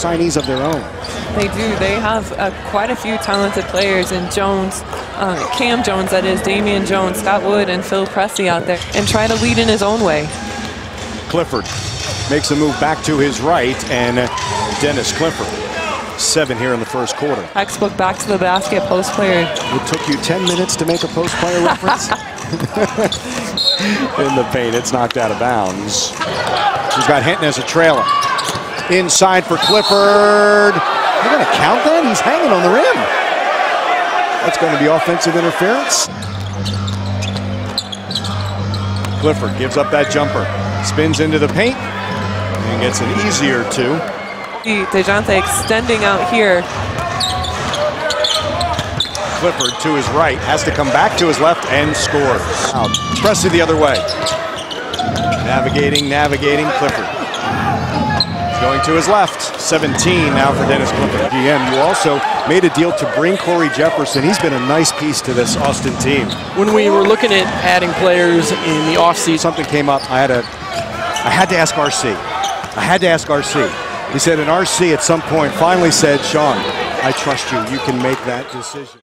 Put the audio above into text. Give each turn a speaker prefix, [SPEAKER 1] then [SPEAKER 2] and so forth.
[SPEAKER 1] signees of their own.
[SPEAKER 2] They do. They have uh, quite a few talented players in Jones, uh, Cam Jones, that is, Damian Jones, Scott Wood, and Phil Pressey out there, and try to lead in his own way.
[SPEAKER 1] Clifford makes a move back to his right, and Dennis Clifford. Seven here in the first quarter.
[SPEAKER 2] Textbook back to the basket post player.
[SPEAKER 1] It took you 10 minutes to make a post player reference? in the paint, it's knocked out of bounds. He's got Hinton as a trailer. Inside for Clifford. You're going to count that? He's hanging on the rim. That's going to be offensive interference. Clifford gives up that jumper. Spins into the paint and gets an easier two.
[SPEAKER 2] DeJounte extending out here.
[SPEAKER 1] Clifford to his right, has to come back to his left and scores. Out. Pressing the other way. Navigating, navigating, Clifford. Going to his left. 17 now for Dennis Clifford. GM, you also made a deal to bring Cory Jefferson. He's been a nice piece to this Austin team.
[SPEAKER 3] When we were looking at adding players in the offseason,
[SPEAKER 1] something came up. I had a, I had to ask RC. I had to ask RC. He said, and RC at some point finally said, Sean, I trust you. You can make that decision.